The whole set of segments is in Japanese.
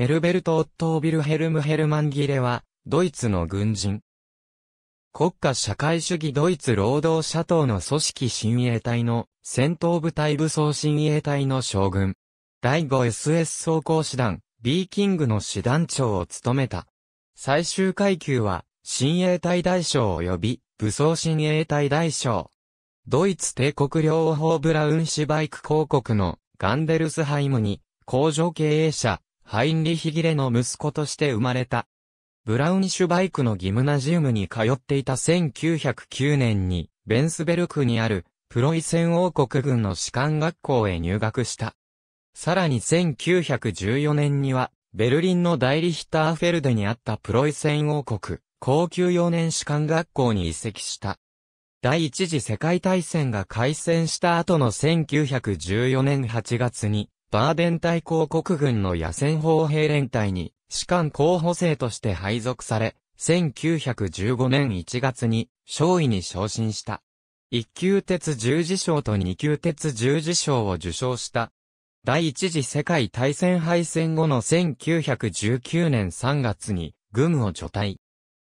ヘルベルト・オットー・ビルヘルム・ヘルマン・ギレは、ドイツの軍人。国家社会主義ドイツ労働者党の組織親衛隊の戦闘部隊武装親衛隊の将軍。第 5SS 装甲師団、ビーキングの師団長を務めた。最終階級は、親衛隊大将及び、武装親衛隊大将。ドイツ帝国領法ブラウンシバイク公国のガンデルスハイムに、工場経営者、ハインリヒギレの息子として生まれた。ブラウンシュバイクのギムナジウムに通っていた1909年に、ベンスベルクにある、プロイセン王国軍の士官学校へ入学した。さらに1914年には、ベルリンのダイリヒターフェルデにあったプロイセン王国、高級4年士官学校に移籍した。第一次世界大戦が開戦した後の1914年8月に、バーデン対抗国軍の野戦砲兵連隊に、士官候補生として配属され、1915年1月に、少尉に昇進した。一級鉄十字章と二級鉄十字章を受章した。第一次世界大戦敗戦後の1919年3月に、軍を除隊。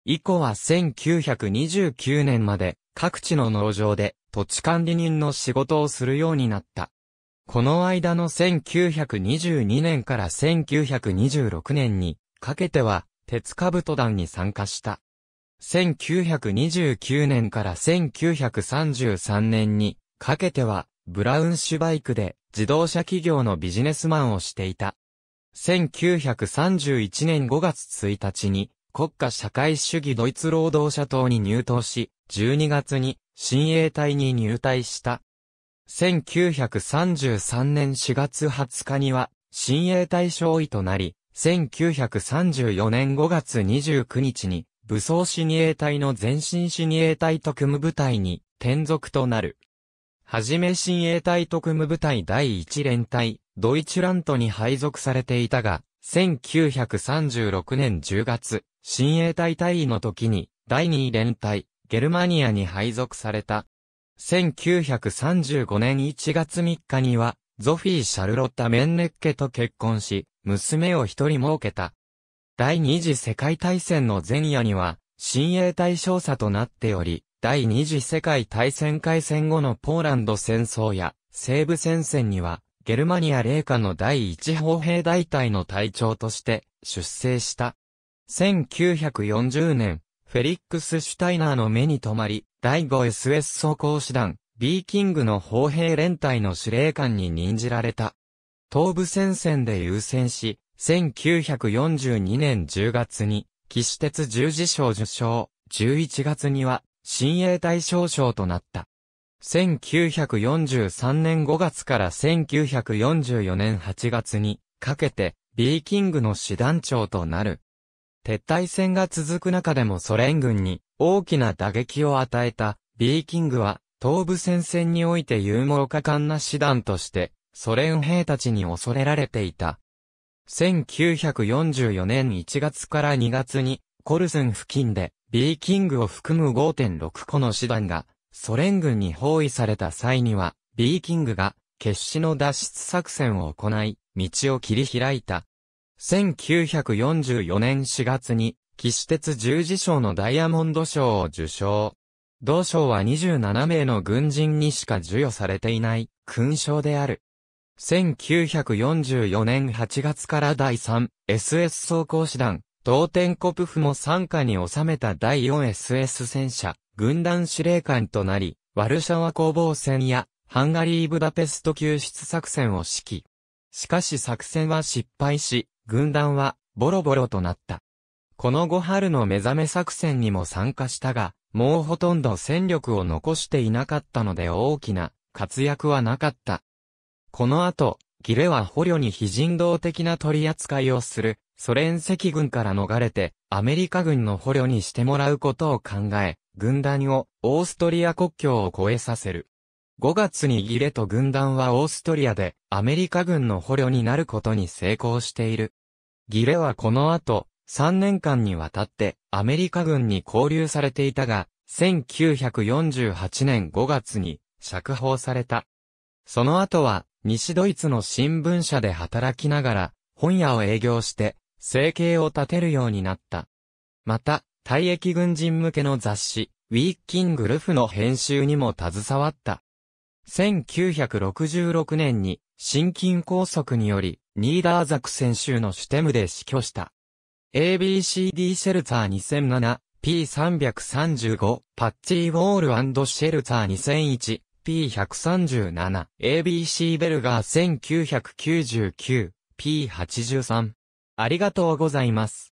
以降は1929年まで各地の農場で土地管理人の仕事をするようになった。この間の1922年から1926年にかけては鉄カブト団に参加した。1929年から1933年にかけてはブラウンシュバイクで自動車企業のビジネスマンをしていた。1931年5月1日に国家社会主義ドイツ労働者党に入党し、12月に親衛隊に入隊した。1933年4月20日には親衛隊少尉となり、1934年5月29日に武装親衛隊の前進親衛隊特務部隊に転属となる。はじめ親衛隊特務部隊第一連隊、ドイツラントに配属されていたが、1936年10月、親衛隊隊員の時に第二連隊、ゲルマニアに配属された。1935年1月3日には、ゾフィー・シャルロッタ・メンネッケと結婚し、娘を一人設けた。第二次世界大戦の前夜には、親衛隊少佐となっており、第二次世界大戦開戦後のポーランド戦争や西部戦線には、ゲルマニア霊下の第一砲兵大隊の隊長として出征した。1940年、フェリックス・シュタイナーの目に留まり、第 5SS 装甲師団、ビーキングの砲兵連隊の司令官に任じられた。東部戦線で優先し、1942年10月に、騎士鉄十字章受賞、11月には、親衛隊少将となった。1943年5月から1944年8月にかけて、ビーキングの師団長となる。撤退戦が続く中でもソ連軍に大きな打撃を与えたビーキングは東部戦線において勇猛果敢な師団としてソ連兵たちに恐れられていた。1944年1月から2月にコルスン付近でビーキングを含む5.6個の師団がソ連軍に包囲された際にはビーキングが決死の脱出作戦を行い道を切り開いた。1944年4月に、騎士鉄十字章のダイヤモンド賞を受賞。同賞は27名の軍人にしか授与されていない勲章である。1944年8月から第 3SS 装甲師団、東天コプフも参加に収めた第 4SS 戦車、軍団司令官となり、ワルシャワ攻防戦や、ハンガリーブダペスト救出作戦を指揮。しかし作戦は失敗し、軍団はボロボロとなった。この後春の目覚め作戦にも参加したが、もうほとんど戦力を残していなかったので大きな活躍はなかった。この後、ギレは捕虜に非人道的な取り扱いをするソ連赤軍から逃れてアメリカ軍の捕虜にしてもらうことを考え、軍団をオーストリア国境を越えさせる。5月にギレと軍団はオーストリアでアメリカ軍の捕虜になることに成功している。ギレはこの後、3年間にわたってアメリカ軍に交流されていたが、1948年5月に釈放された。その後は西ドイツの新聞社で働きながら本屋を営業して生計を立てるようになった。また、退役軍人向けの雑誌、ウィーキングルフの編集にも携わった。1966年に心筋梗塞により、ニーダーザク選手のシュテムで死去した。ABCD シェルツァー 2007P335 パッチーウォールシェルツァー 2001P137 ABC ベルガー1999 P83 ありがとうございます。